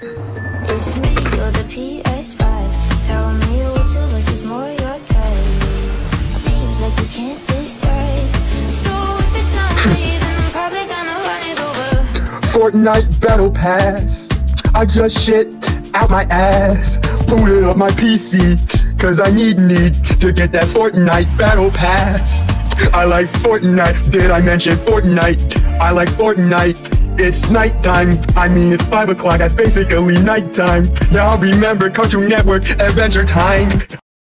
It's me, the PS5. Tell me you it's. Fortnite Battle Pass. I just shit out my ass. Booted up my PC. Cause I need need to get that Fortnite Battle Pass. I like Fortnite. Did I mention Fortnite? I like Fortnite. It's nighttime. I mean, it's 5 o'clock. That's basically nighttime. Now remember Cartoon Network Adventure Time.